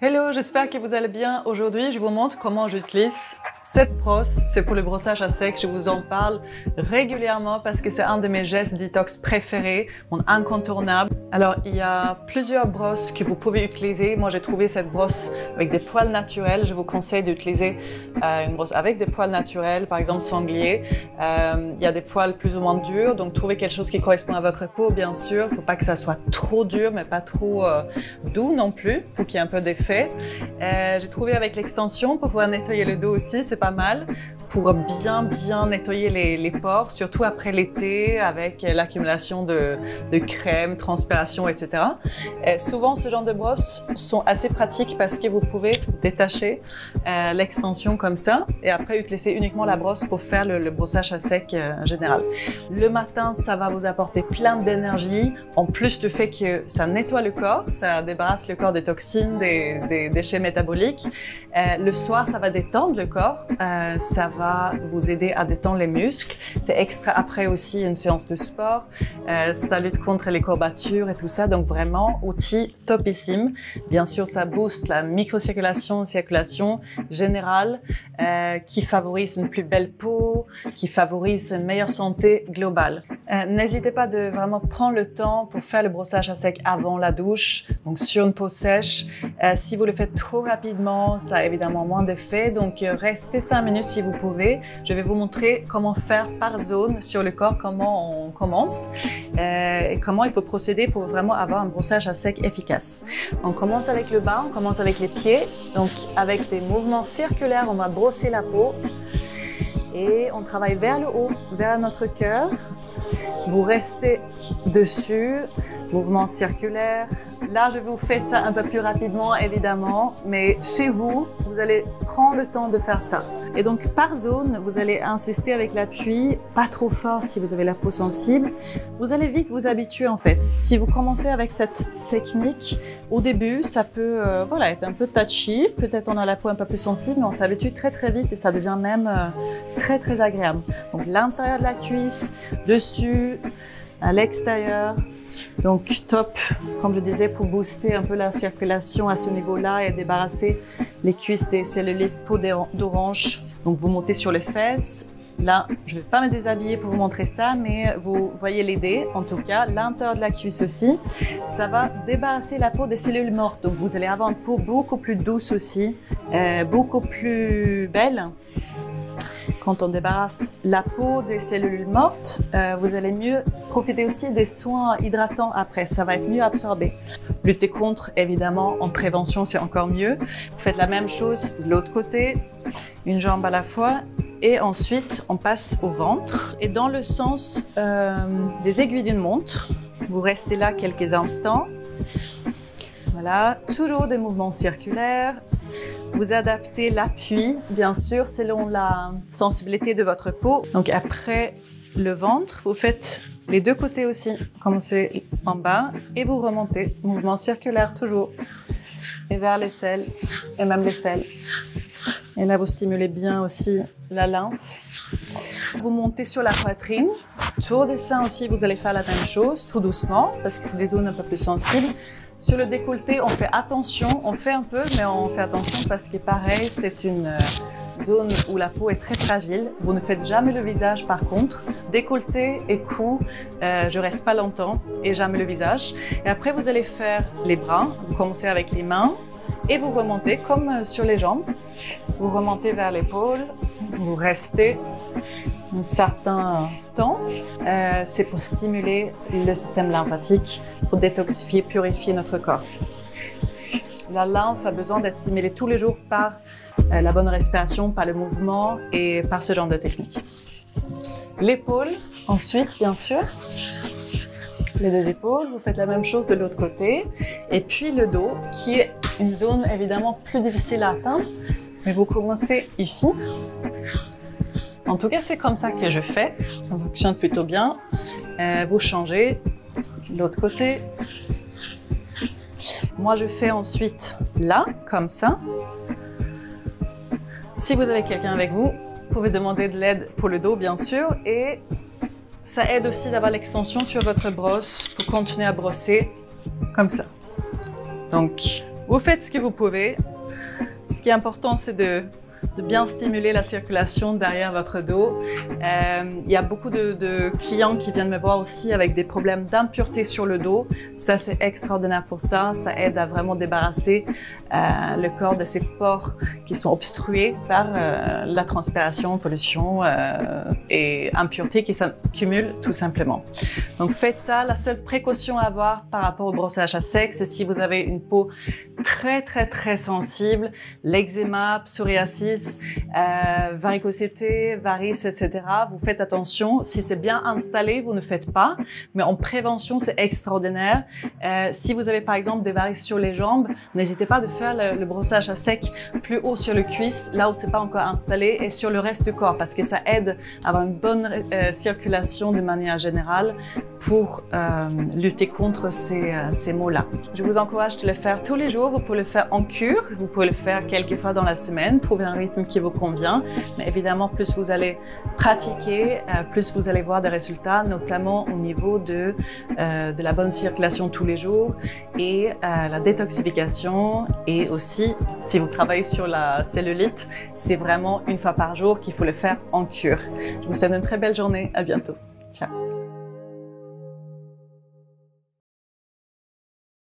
Hello, j'espère que vous allez bien. Aujourd'hui, je vous montre comment j'utilise cette brosse. C'est pour le brossage à sec. Je vous en parle régulièrement parce que c'est un de mes gestes detox préférés, mon incontournable. Alors, il y a plusieurs brosses que vous pouvez utiliser. Moi, j'ai trouvé cette brosse avec des poils naturels. Je vous conseille d'utiliser euh, une brosse avec des poils naturels, par exemple sanglier. Euh, il y a des poils plus ou moins durs, donc trouvez quelque chose qui correspond à votre peau, bien sûr. Il faut pas que ça soit trop dur, mais pas trop euh, doux non plus, pour qu'il y ait un peu d'effet. Euh, j'ai trouvé avec l'extension pour pouvoir nettoyer le dos aussi, c'est pas mal pour bien bien nettoyer les, les pores, surtout après l'été avec l'accumulation de, de crème, transpiration, etc. Et souvent, ce genre de brosses sont assez pratiques parce que vous pouvez détacher euh, l'extension comme ça et après utiliser uniquement la brosse pour faire le, le brossage à sec euh, général. Le matin, ça va vous apporter plein d'énergie, en plus du fait que ça nettoie le corps, ça débarrasse le corps des toxines, des, des déchets métaboliques. Euh, le soir, ça va détendre le corps, euh, ça va vous aider à détendre les muscles. C'est extra après aussi une séance de sport. Euh, ça lutte contre les courbatures et tout ça. Donc vraiment, outil topissime. Bien sûr, ça booste la microcirculation, circulation générale, euh, qui favorise une plus belle peau, qui favorise une meilleure santé globale. Euh, N'hésitez pas de vraiment prendre le temps pour faire le brossage à sec avant la douche, donc sur une peau sèche. Euh, si vous le faites trop rapidement, ça a évidemment moins d'effet. Donc euh, restez 5 minutes si vous pouvez. Je vais vous montrer comment faire par zone sur le corps, comment on commence euh, et comment il faut procéder pour vraiment avoir un brossage à sec efficace. On commence avec le bas, on commence avec les pieds. Donc avec des mouvements circulaires, on va brosser la peau et on travaille vers le haut, vers notre cœur. Vous restez dessus, mouvement circulaire. Là, je vous fais ça un peu plus rapidement, évidemment, mais chez vous, vous allez prendre le temps de faire ça. Et donc, par zone, vous allez insister avec l'appui, pas trop fort si vous avez la peau sensible. Vous allez vite vous habituer, en fait. Si vous commencez avec cette technique, au début, ça peut, euh, voilà, être un peu touchy. Peut-être on a la peau un peu plus sensible, mais on s'habitue très, très vite et ça devient même euh, très, très agréable. Donc, l'intérieur de la cuisse, dessus, à l'extérieur. Donc top, comme je disais, pour booster un peu la circulation à ce niveau-là et débarrasser les cuisses des cellulites peau d'orange. Donc vous montez sur les fesses. Là, je ne vais pas me déshabiller pour vous montrer ça, mais vous voyez l'aider. En tout cas, l'intérieur de la cuisse aussi. Ça va débarrasser la peau des cellules mortes. Donc vous allez avoir une peau beaucoup plus douce aussi, euh, beaucoup plus belle quand on débarrasse la peau des cellules mortes, euh, vous allez mieux profiter aussi des soins hydratants après. Ça va être mieux absorbé. Lutter contre, évidemment, en prévention, c'est encore mieux. Vous faites la même chose de l'autre côté, une jambe à la fois. Et ensuite, on passe au ventre. Et dans le sens euh, des aiguilles d'une montre, vous restez là quelques instants. Voilà, toujours des mouvements circulaires. Vous adaptez l'appui, bien sûr, selon la sensibilité de votre peau. Donc après le ventre, vous faites les deux côtés aussi. Commencez en bas et vous remontez. Mouvement circulaire toujours. Et vers les selles, et même les selles. Et là, vous stimulez bien aussi la lymphe. Vous montez sur la poitrine. Tour des seins aussi, vous allez faire la même chose, tout doucement, parce que c'est des zones un peu plus sensibles. Sur le décolleté, on fait attention, on fait un peu, mais on fait attention parce que pareil, c'est une euh, zone où la peau est très fragile. Vous ne faites jamais le visage par contre. Décolleté et cou, euh, je reste pas longtemps et jamais le visage. Et après, vous allez faire les bras. Vous commencez avec les mains et vous remontez comme euh, sur les jambes. Vous remontez vers l'épaule, vous restez un certain temps. Euh, c'est pour stimuler le système lymphatique, pour détoxifier, purifier notre corps. La lymphe a besoin d'être stimulée tous les jours par euh, la bonne respiration, par le mouvement et par ce genre de technique. L'épaule, ensuite, bien sûr. Les deux épaules, vous faites la même chose de l'autre côté. Et puis le dos, qui est une zone évidemment plus difficile à atteindre. Mais vous commencez ici. En tout cas, c'est comme ça que je fais. Ça fonctionne plutôt bien. Euh, vous changez l'autre côté. Moi, je fais ensuite là, comme ça. Si vous avez quelqu'un avec vous, vous pouvez demander de l'aide pour le dos, bien sûr. Et ça aide aussi d'avoir l'extension sur votre brosse pour continuer à brosser comme ça. Donc, Vous faites ce que vous pouvez. Ce qui est important, c'est de de bien stimuler la circulation derrière votre dos. Euh, il y a beaucoup de, clients qui viennent me voir aussi avec des problèmes d'impureté sur le dos. Ça, c'est extraordinaire pour ça. Ça aide à vraiment débarrasser euh, le corps de ces pores qui sont obstrués par euh, la transpiration, pollution et impureté qui s'accumulent tout simplement. Donc faites ça. La seule précaution à avoir par rapport au brossage à sec, c'est si vous avez une peau très très très sensible, l'eczéma, psoriasis, varicocité, varices, etc. Vous faites attention. Si c'est bien installé, vous ne faites pas. Mais en prévention, c'est extraordinaire. Euh, si vous avez par exemple des varices sur les jambes, n'hésitez pas de faire le, brossage à sec plus haut sur le cuisse, là où c'est pas encore installé, et sur le reste du corps, parce que ça aide à avoir une bonne euh, circulation de manière générale pour euh, lutter contre ces, ces maux-là. Je vous encourage de le faire tous les jours vous pouvez le faire en cure, vous pouvez le faire quelques fois dans la semaine, trouver un rythme qui vous convient. Mais évidemment, plus vous allez pratiquer, euh, plus vous allez voir des résultats, notamment au niveau de, euh, de la bonne circulation tous les jours et euh, la détoxification. Et aussi, si vous travaillez sur la cellulite, c'est vraiment une fois par jour qu'il faut le faire en cure. Je vous souhaite une très belle journée. À bientôt. Ciao.